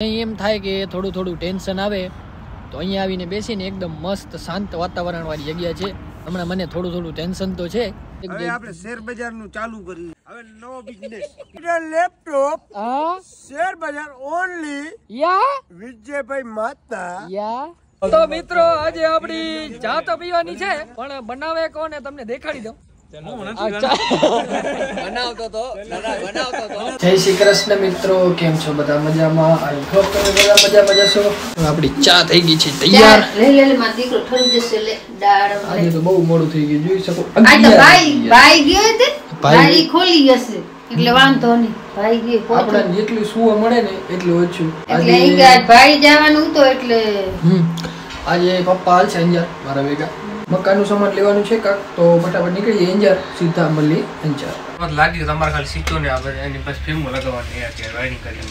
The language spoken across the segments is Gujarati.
અહીં એમ થાય કે થોડું થોડું ટેન્શન આવે તો અહીંયા આવીને બેસીને એકદમ મસ્ત શાંત વાતાવરણ વાળી જગ્યા છે. હમણાં મને થોડું થોડું ટેન્શન તો છે. હવે આપણે શેર બજારનું ચાલુ કરી હવે નવો બિઝનેસ લેપટોપ આ શેર બજાર ઓનલી યા? વિજયભાઈ માતા. યા? તો મિત્રો આજે આપણી ચા તો પીવાની છે પણ બનાવે કોને? તમને દેખાડી દઉં. જય શ્રી કૃષ્ણ મિત્રો કેમ છો બધા મજામાં? આઈ હોપ તમે બધા મજા મજા છો આપણી ચા થઈ ગઈ છે તૈયાર. લે લે લે દીકરો ઠરી જશે લે દાળ આજે તો બહુ મોડું થઈ ગયું જોઈ શકો. આ તો ભાઈ ભાઈ ગયો તે ભાઈ- ભાઈ ખોલી જશે એટલે વાંધો નહીં. ભાઈ ગયો. જેટલું સુવા મળે ને એટલું ઓછું. એટલે ભાઈ જવાનું તો એટલે હમ. આજે પપ્પા હાલ છે અંજાર મારા ભેગા. મકાનનું સામાન લેવાનું છે કાક તો ફટાફટ નીકળીએ. અંજાર સીધા મળીએ અંજાર લાગી કે તમારે ખાલી સીટો ને એની બસ ફિલ્મ લગાવવાની વાયરિંગ કરી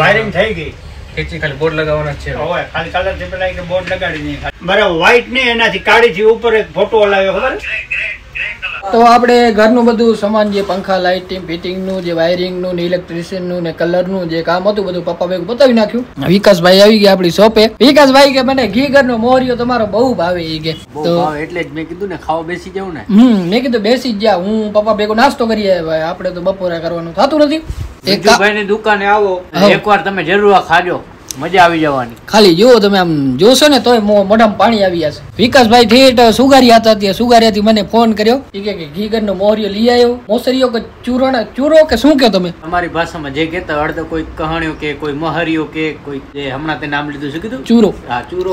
વાયરિંગ થઈ ગઈ. ખેંચી ખાલી બોર્ડ લગાવવાના છે. હવે ખાલી કલરથી પેલા બોર્ડ લગાડી નહીં. બરાબર વ્હાઈટ ને એનાથી કાળી જે ઉપર એક ફોટો લાવ્યો ખબર તો આપણે ઘરનું બધું સામાન જે પંખા લાઇટિંગ ફિટિંગનું જે વાયરિંગનું ને ઇલેક્ટ્રિશિયનનું ને કલરનું જે કામ હતું બધું પપ્પા ભેગું બતાવી નાખ્યું. વિકાસભાઈ આવી ગયા આપણી શોપે વિકાસભાઈ કે મને ઘી ઘરનો મોહરિયો તમારો બહુ ભાવે એ કે. તો એટલે જ મેં કીધું ને ખાવા બેસી જાઉં ને. હમ મેં કીધું બેસી જ જા હું પપ્પા ભેગો નાસ્તો કરીએ ભાઈ આપણે તો બપોરે કરવાનું થતું નથી. એક ભાઈ ની દુકાને આવો. એકવાર તમે જરૂર આ ખાજો. મજા આવી જવાની. ખાલી જુઓ તમે આમ જોશો ને તોય મોઢામાં પાણી આવી જશે. વિકાસભાઈ ઠેઠ સુગારી હતા ત્યાં સુગારિયાથી મને ફોન કર્યો. કે કે ઘી ઘરનો મોહરિયો લઈ આવ્યો. મોસરીઓ કે ચૂરણ ચૂરો કે શું કહો તમે? અમારી ભાષામાં જે કહેતા અડધો કોઈ કહાણીઓ કે કોઈ મહરીઓ કે કોઈ જે હમણાં તે નામ લીધું શું કીધું? ચૂરો. હા ચૂરો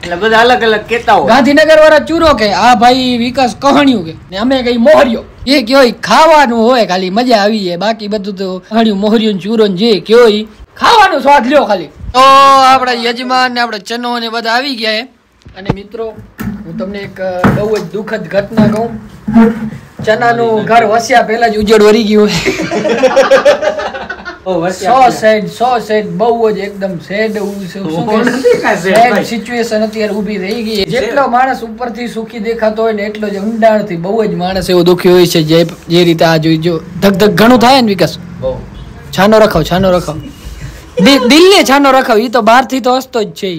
એટલે બધા અલગ અલગ કેતા હોય. ગાંધીનગર વાળા ચૂરો કે આ ભાઈ વિકાસ કહાણીઓ કે. ને અમે કઈ મોહરિયો. એ કયો ખાવાનું હોય ખાલી મજા આવી જાય. બાકી બધું તો હણ્યું મોહર્યું ચૂરો જે કયો ખાવાનું સ્વાદ લ્યો ખાલી. તો આપણા યજમાન ને આપણા ચનો ને બધા આવી ગયા છે અને મિત્રો હું તમને એક બહુ જ દુઃખદ ઘટના કહું. ચનાનું ઘર વસ્યા પહેલા જ ઉજળ વરી ગયું સો સેડ સો સેડ બહુ જ એકદમ સેડ સેડ સિચ્યુએશન અત્યારે ઊભી થઈ ગઈ જેટલો માણસ ઉપરથી સુખી દેખાતો હોય ને એટલો જ ઊંડાણથી બહુ જ માણસ એવો દુખી હોય છે જે જે રીતે આ જોઈ જો ધક ધક ઘણું થાય ને વિકાસ. છાનો રખાવ છાનો રખાવ. દિ- દિલને છાનો રખાવ ઈ તો બહારથી તો હસતો જ છે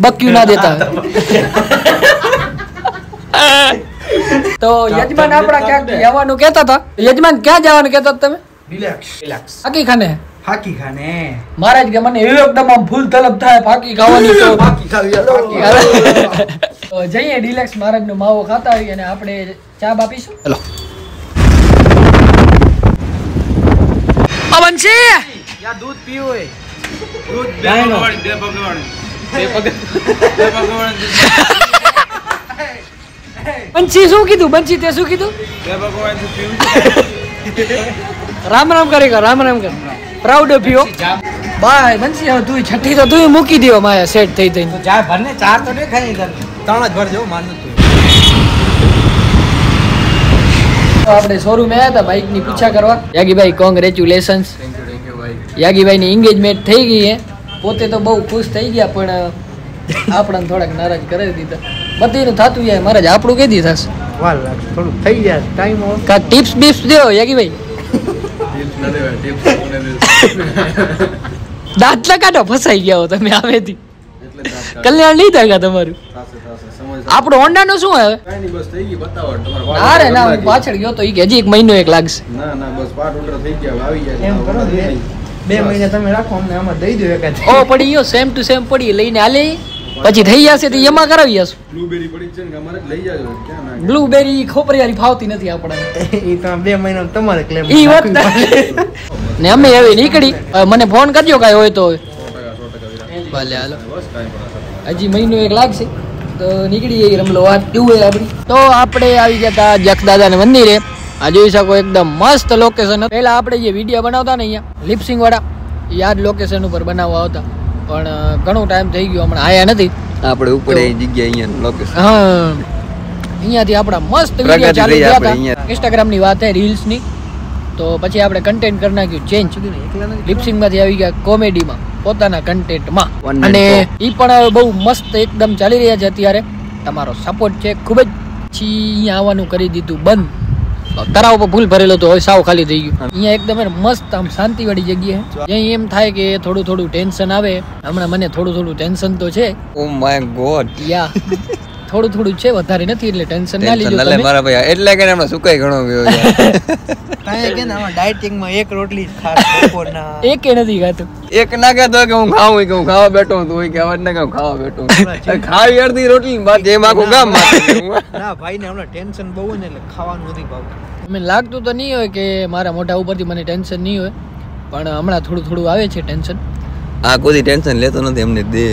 બક્યું ના દેતા તો યજમાન આપણા ક્યાંક જવાનું કહેતા હતા? યજમાન ક્યાં જવાનું કહેતા હતા તમે? ફાકી ખાને? ફાકી ખાને. મહારાજ કે મને એકદમ આમ ફૂલ તલબ થાય ફાકી ખાવાની તો તો જઈએ ડિલેક્સ મહારાજ નો માવો ખાતા આવીએ અને આપણે ચા બાપીશું બંશી યા દૂધ પીવું બંસી શું કીધું? બંસી તે શું કીધું? રામ રામ કરી કર રામ રામ કર. Proud of you bye Bansi હવે તું છઠ્ઠી તો તું મૂકી દેવો માયા સેટ થઈ થઈને. ચા ભરને ચાર તો દેખાય ત્રણ જ ભરજો માનું તો આપણે શોરૂમે આવ્યા હતા બાઇકની પૂછા કરવા. યાગીભાઈ કોંગ્રેચ્યુલેશન્સ યાગીભાઈ ની એન્ગેજમેન્ટ થઈ ગઈ છે પોતે તો બહુ ખુશ થઈ ગયા પણ આપણને થોડાક નારાજ કરી દીધા. બધીનું થતું જાય મારે આપણું કઈ દીધા થશે થોડું થઈ જાય ટાઈમ કાંઈક ટિપ્સ બિપ્સ દો યાગીભાઈ? દાંત લગાડો ફસાઈ ગયા હો તમે આવેથી. કલ્યાણ નહીં થાય તમારું? આપણો હોન્ડા નો શું હવે ના રે ના હું પાછળ ગયો તો ઈ કે હજી એક મહિનો એક લાગશે. એમ કરો બે મહિને તમે રાખો અમને આમાં દઈ દો એકાદ. ઓ પડી ગયો સેમ ટુ સેમ પડી લઈને આલે પછી થઈ જશે તો એમાં કરાવી જશું. બ્લુબેરી ખોપરિયારી ફાવતી નથી આપણને. ઈ તો બે મહિના તમારે ક્લેમ ઈ વાત ને અમે હવે નીકળી મને ફોન કરજો કાંઈ હોય તો ભલે હાલો. હજી મહિનો એક લાગશે. તો નીકળી રમલો. વાત કેવું હોય આપણી? તો આપણે આવી ગયા હતા જખદાદાના મંદિરે. આ જોઈ શકો એકદમ મસ્ત લોકેશન પહેલા આપણે જે વીડિયો બનાવતા ને અહીંયા લિપસિંગ વાળા યાદ લોકેશન ઉપર બનાવવા આવતા પણ ઘણો ટાઈમ થઈ ગયો હમણાં આયા નથી. આપણે ઉપર એ જગ્યા અહીંયા લોકેશન હા. અહીંયાથી આપણા મસ્ત વીડિયો ચાલુ થયા હતા. અહીંયા. ઇન્સ્ટાગ્રામની વાત હે રીલ્સની. તો પછી આપણે કન્ટેન્ટ કરી નાખ્યું ચેન્જ લિપસિંગમાંથી આવી ગયા કોમેડીમાં પોતાના કન્ટેન્ટમાં અને એ પણ હવે બહુ મસ્ત એકદમ ચાલી રહ્યા છે અત્યારે. તમારો સપોર્ટ છે ખૂબ જ પછી અહીંયા આવવાનું કરી દીધું બંધ. તરાવ પર ફૂલ ભરેલો તો હવે સાવ ખાલી થઈ ગયું. અહીંયા એકદમ મસ્ત આમ શાંતિ વાળી જગ્યા છે. જ્યાં એમ થાય કે થોડું થોડું ટેન્શન આવે. હમણાં મને થોડું થોડું ટેન્શન તો છે. ઓ માય ગોડ યા. થોડું થોડું છે વધારે નથી એટલે ટેન્શન ના લીધું ન તમે. મારા ભાઈ. એટલે કે હમણાં સુકાઈ ઘણો ગયો છે. કાંઈ કે ને આમાં ડાયટિંગમાં એક રોટલી જ ખાસ બપોરના. કે નથી ખાતું. એક ના કહેતો કે હું ખાઉં કે હું ખાવા બેઠો તો હોય કે અવાજ ના કે હું ખાવા બેઠો ખાવી અડધી રોટલી બાદ એ એમ આખું ગામ ના ભાઈને હમણાં ટેન્શન બહુ ને એટલે ખાવાનું નથી ભાવતું. મને લાગતું તો નહીં હોય કે મારા મોઢા ઉપરથી મને ટેન્શન નહીં હોય પણ હમણાં થોડું થોડું આવે છે ટેન્શન. આ કોઈ ટેન્શન લેતો નથી એમને દે.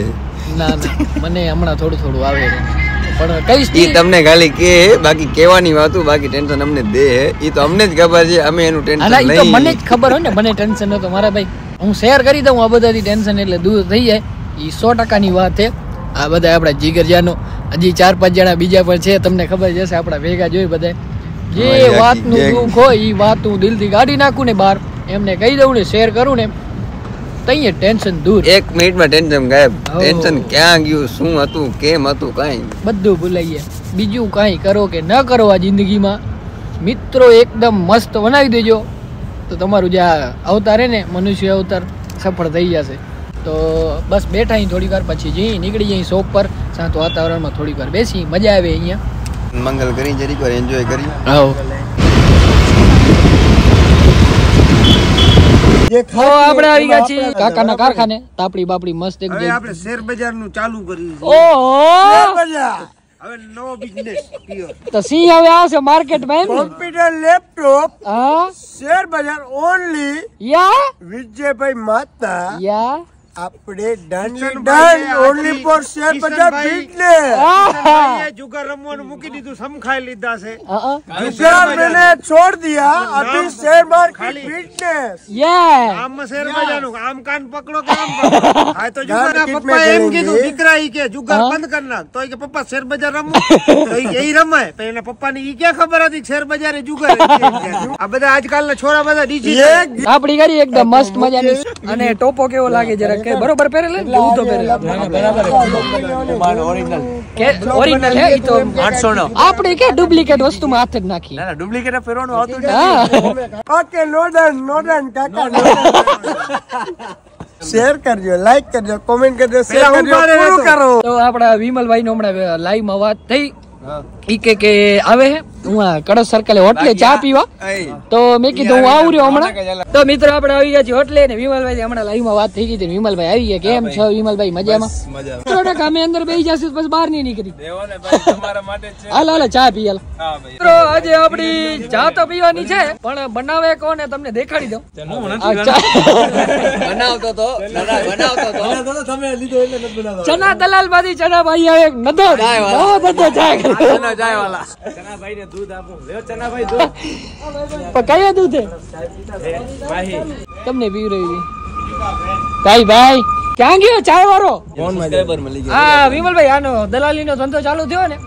ના ના મને હમણાં થોડું થોડું આવે છે. પણ કઈશ ઈ તમને ખાલી કે બાકી કહેવાની વાતું બાકી ટેન્શન અમને દે. ઈ તો અમને જ ખબર છે અમે એનું ટેન્શન હાલા તો મને જ ખબર હોય ને મને ટેન્શન નતો મારા ભાઈ હું શેર કરી દઉં આ બધાથી ટેન્શન એટલે દૂર થઈ જાય. ઈ સો ટકાની વાત છે. આ બધા આપણા જીગરજાનો હજી ચાર પાંચ જણા બીજા પણ છે તમને ખબર જ હશે આપણા ભેગા જોઈ બધા. જે વાતનું. દુઃખ હોય એ વાત હું દિલથી કાઢી નાખું ને બહાર. એમને કહી દઉં ને શેર કરું ને તઈએ ટેન્શન દૂર. એક મિનિટમાં ટેન્શન ગાયબ. ટેન્શન ક્યાં ગયું શું હતું કેમ હતું કાંઈ બધું ભૂલાઈ જાય બીજું કાંઈ કરો કે ન કરો આ જિંદગીમાં મિત્રો એકદમ મસ્ત બનાવી દેજો. તો તમારું જે આ અવતાર હે ને મનુષ્ય અવતાર સફળ થઈ જશે. તો બસ બેઠા અહીં થોડી વાર પછી જઈ નીકળી જઈ શોપ પર. શાંત વાતાવરણમાં થોડીક વાર બેસી મજા આવે અહીંયા. મંગલ કરી જરીક વાર એન્જોય કરી. તો આપણે આવી ગયા છીએ કાકાના કારખાને. તાપડી બાપડી મસ્ત એક હવે આપણે શેર બજારનું ચાલુ કરી ઓહો! બજાર હવે નવો બિઝનેસ તો સિંહ હવે આવશે માર્કેટમાં કોમ્પ્યુટર લેપટોપ હા? શેર બજાર ઓનલી યા? વિજયભાઈ માતા યા? આપણે done done only for share બજાર ફીટને જુગાર રમવાનું મૂકી દીધું સમખાઈ લીધા છે. જુગાર મેને છોડ દિયા અભી શેર માર્કેટ ફિટનેસ યે આમ શેર બજારનું આમ કાન પકડો કે આમ હા તો જુગાર પપ્પા એમ કીધું દીકરા ઈ કે જુગાર બંધ કર નાખ તો કે પપ્પા શેર બજાર રમવું તો એ રમાય તો એના પપ્પાને ઈ કે ખબર હતી શેર બજારે જુગાર આ બધા આજકાલના છોરા બધા ડીજી આપડી ગાડી એકદમ મસ્ત મજાની અને ટોપો કેવો લાગે જરા કે બરોબર પહેરેલે? હું તો પહેરેલે. કે ઓરિજિનલ હે ઈ તો 800 નો. આપણે કે ડુપ્લિકેટ વસ્તુમાં હાથ જ નાખી ના ડુપ્લિકેટ ફેરવાનું આવતું નથી. ઓકે નોડન નોડન કાકા શેર કરજો લાઈક કરજો કોમેન્ટ કરજો શેર કરજો પૂરું કરો. તો આપણા વિમલભાઈ નો હમણાં લાઈવમાં વાત થઈ. ઈ કે કે આવે હું? આ કડસ સર્કલે હોટલે ચા પીવા. તો મેં કીધું હું આવું રહ્યો હમણાં. તો મિત્રો આપણે આવી ગયા છીએ હોટલે ને વિમલભાઈ હમણાં લાઈવમાં વાત થઈ ગઈ હતી વિમલભાઈ આવી ગયા. કેમ છો વિમલભાઈ? મજામાં? થોડાક અમે અંદર બેસી જશું પછી બહાર નહીં નીકળી. હાલો હાલો ચા પી હાલ. મિત્રો આજે આપણી ચા તો પીવાની છે પણ બનાવે કોને તમને દેખાડી દઉં. ચા બનાવતો તો તમે લીધો એટલે ચના દલાલ બાજી ચના ભાઈ આવે નતો નવો ધંધો કયો દૂધ? તમને પી રહ્યું ભાઈ ભાઈ. ક્યાં ગયો? ચાય વાળો હા વિમલભાઈ આનો દલાલી નો ધંધો ચાલુ થયો ને?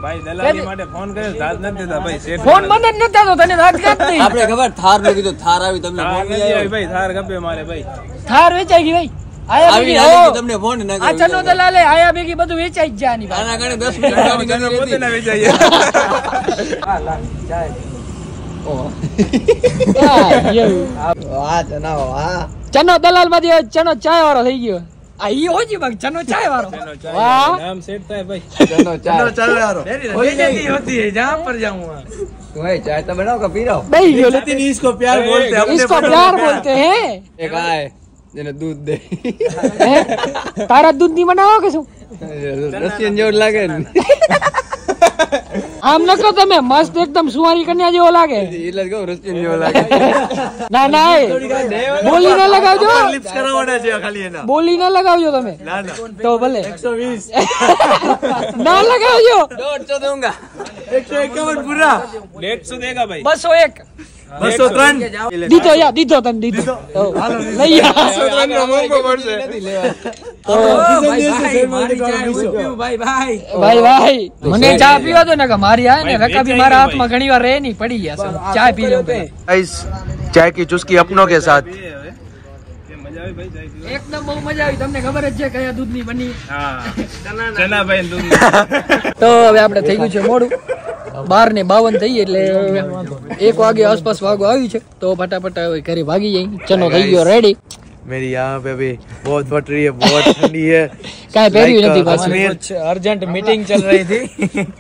ફોન મને જ નતા તો તને રાત કાત નહીં આપણે ખબર થાર નો કીધું થાર આવી તમને ફોન મારે ભાઈ. થાર વેચાઈ ગઈ ભાઈ. આયા આવી ભેગી, ના હો. તમને ફોન ના આ ચનો દલાલે આયા ભેગી બધું વેચાઈ જ જાની આના કારણે 10 મિનિટ ગાડી ગમી હતી. ચનો દલાલ માંથી હવે ચનો ચાય વાળો થઈ ગયો આ ઈ ઓજી બાગ ચનો ચાય વાળો વાહ ચલો ચાય ઓય ચાય તો બનાવો કે પીરો બેહી ગયો લેતી इसको प्यार बोलते हैं એક આય જેને દૂધ દે. હે? તારા દૂધની બનાવો કે શું? રશિયન જેવું લાગે ને. આમ નકો તમે મસ્ત એકદમ સુવારી કન્યા જેવો લાગે. એટલે જ કહું રશિયન જેવો લાગે. ના ના એ બોલી ના લગાવજો. બોલી ના લગાવજો તમે. તો ભલે. ના લગાવજો. દોઢસો દઉંગા બસો એક. બસો ત્રણ. દીધો યા દીધો તને દીધો. લઈ બસો ત્રણ નો મોંઘો પડશે ઘણી વાર રહે ની પડી ગયા ચા પી લઉં ગાઈસ ચાય અપનો કે સાથ? એકદમ બહુ મજા આવી. તમને ખબર જ છે કયા દૂધની બની. તો હવે આપણે થઈ ગયું છે મોડું. બાર ને બાવન થઈ એટલે એક વાગે આસપાસ વાગો આવ્યું છે તો ફટાફટ હવે ઘરે ભાગી જાય ચનો થઈ ગયો રેડી मेरी यहाँ पे अभी बहुत फट रही है बहुत ठंडी है કાંઈ પહેર્યું Like, નથી uh, પાછું कश्मीर अर्जेंट मीटिंग चल रही थी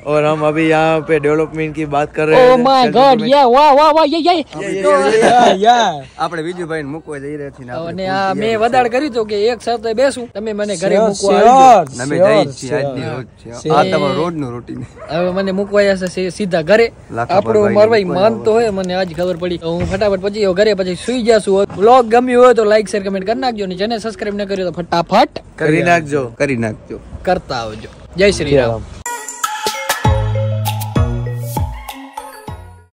और हम अभी यहाँ पे डेवलपमेंट की बात कर रहे ઓ हैं માય ગોડ યા વાહ વાહ વાહ યે યે આપણે વિજુભાઈ ને મૂકવા જઈ રહ્યા છીએ અને આ મેં વદાડ કર્યું હતું કે એક સાથે બેસું તમે મને ઘરે મૂકવા આવજો અમે જઈ જ છીએ આજની રોજ છે આ તમારું રોજ નું રૂટીન હવે મને મૂકવા જશે સી- સીધા ઘરે લાખા આપણું પરભાઈ મારભાઈ મૂકવા માનતો હોય મને આજ ખબર પડી તો હું ફટાફટ પછી ગયો ઘરે પછી સુઈ જાશું બ્લોગ ગમ્યું હોય તો લાઈક શેર કમેન્ટ કરી નાખજો અને જેને સબસ્ક્રાઇબ ન કર્યું તો ફટાફટ करीनाक जो કરી નાખજો. કરતા આવજો. જય શ્રી રામ.